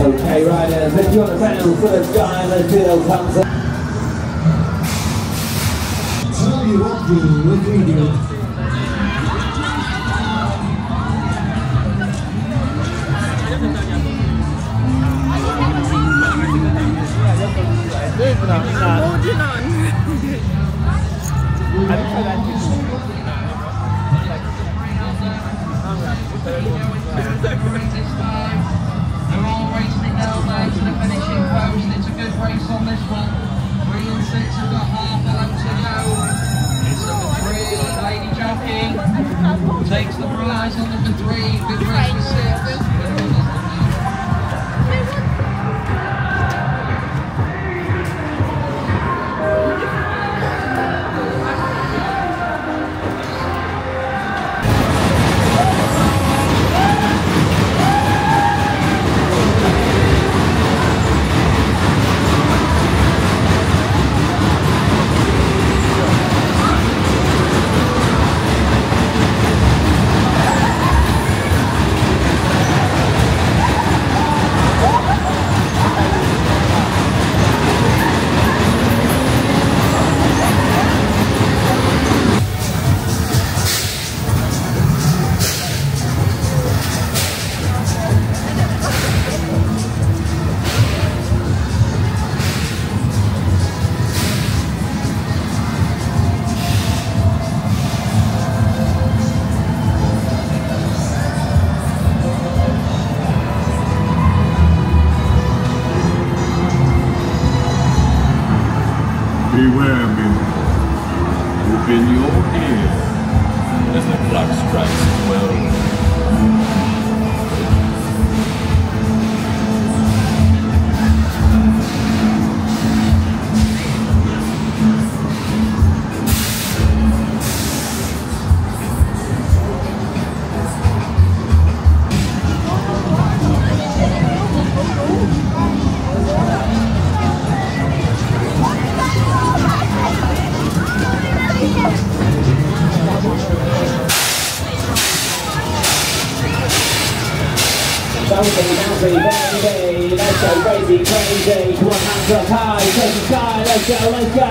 Okay, riders, if you want to round first guy, do those thumbs up. Tell you what, dude, Beware me. Baby, let's go crazy, crazy. Come on, hands up high, let's go, let's go.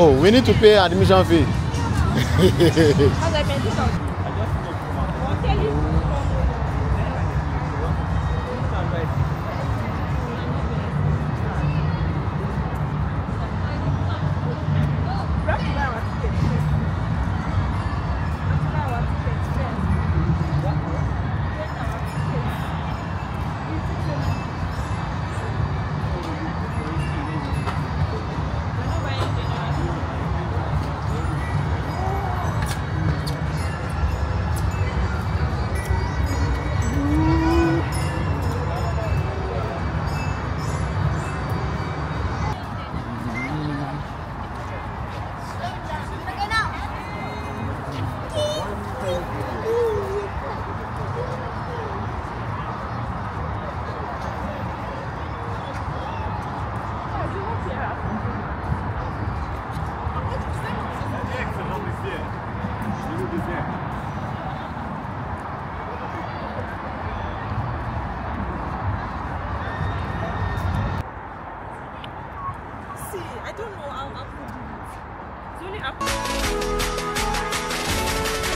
Oh, we need to pay admission fee.